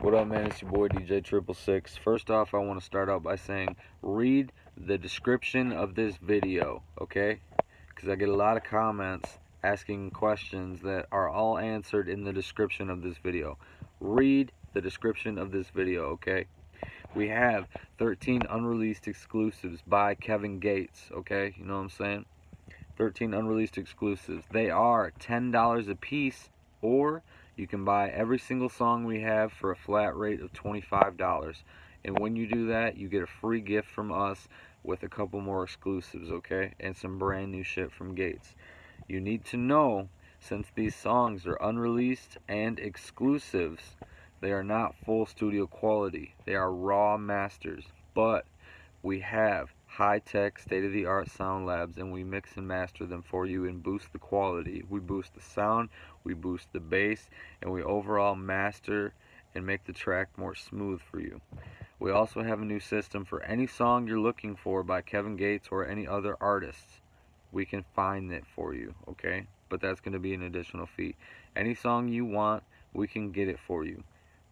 What up, man? It's your boy DJ Triple Six. First off, I want to start out by saying read the description of this video, okay? Because I get a lot of comments asking questions that are all answered in the description of this video. Read the description of this video, okay? We have 13 unreleased exclusives by Kevin Gates, okay? You know what I'm saying? 13 unreleased exclusives. They are $10 a piece or you can buy every single song we have for a flat rate of $25. And when you do that, you get a free gift from us with a couple more exclusives, okay? And some brand new shit from Gates. You need to know, since these songs are unreleased and exclusives, they are not full studio quality. They are raw masters. But we have high-tech, state-of-the-art sound labs and we mix and master them for you and boost the quality. We boost the sound, we boost the bass, and we overall master and make the track more smooth for you. We also have a new system for any song you're looking for by Kevin Gates or any other artists. We can find it for you, okay? But that's going to be an additional fee. Any song you want, we can get it for you.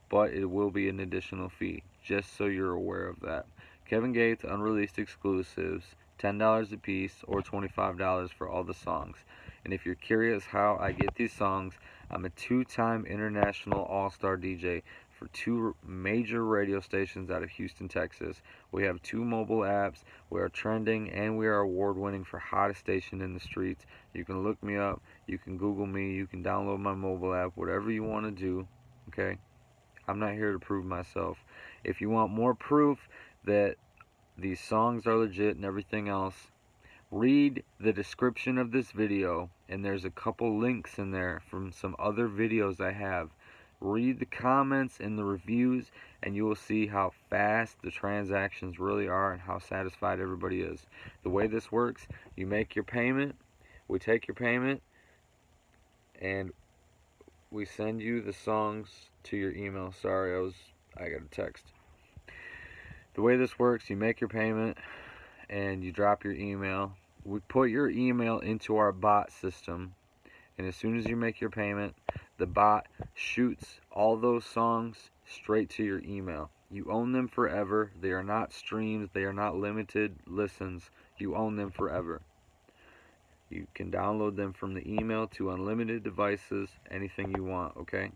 But it will be an additional fee, just so you're aware of that. Kevin Gates unreleased exclusives, $10 a piece or $25 for all the songs. And if you're curious how I get these songs, I'm a two-time international all-star DJ for two major radio stations out of Houston, Texas. We have two mobile apps. We are trending and we are award winning for hottest station in the streets. You can look me up. You can Google me. You can download my mobile app. Whatever you want to do. Okay? I'm not here to prove myself. If you want more proof, that these songs are legit and everything else, read the description of this video and there's a couple links in there from some other videos I have. Read the comments and the reviews and you will see how fast the transactions really are and how satisfied everybody is. The way this works, you make your payment, we take your payment, and we send you the songs to your email. Sorry, I was I got a text the way this works, you make your payment and you drop your email. We put your email into our bot system, and as soon as you make your payment, the bot shoots all those songs straight to your email. You own them forever. They are not streams, they are not limited listens. You own them forever. You can download them from the email to unlimited devices, anything you want, okay?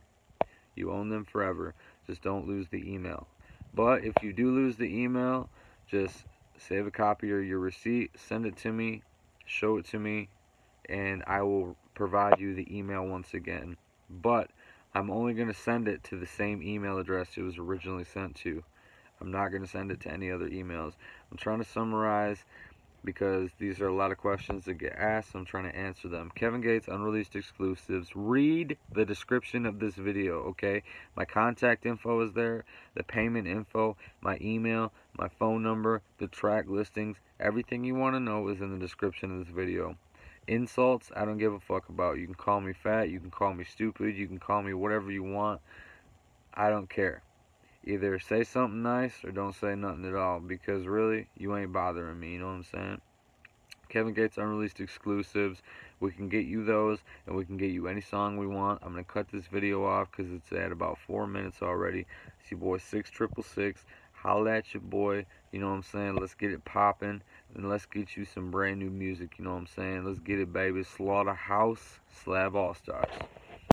You own them forever. Just don't lose the email. But if you do lose the email, just save a copy of your receipt, send it to me, show it to me, and I will provide you the email once again. But I'm only going to send it to the same email address it was originally sent to. I'm not going to send it to any other emails. I'm trying to summarize because these are a lot of questions that get asked. I'm trying to answer them. Kevin Gates unreleased exclusives. Read the description of this video, okay? My contact info is there, the payment info, my email, my phone number, the track listings. Everything you want to know is in the description of this video. Insults, I don't give a fuck about. You can call me fat, you can call me stupid, you can call me whatever you want. I don't care either say something nice or don't say nothing at all because really you ain't bothering me you know what i'm saying? Kevin gates unreleased exclusives. We can get you those and we can get you any song we want. I'm gonna cut this video off because it's at about four minutes already. It's your boy six triple six. Holla at your boy you know what i'm saying? Let's get it popping and let's get you some brand new music you know what i'm saying? Let's get it baby. Slaughterhouse slab all stars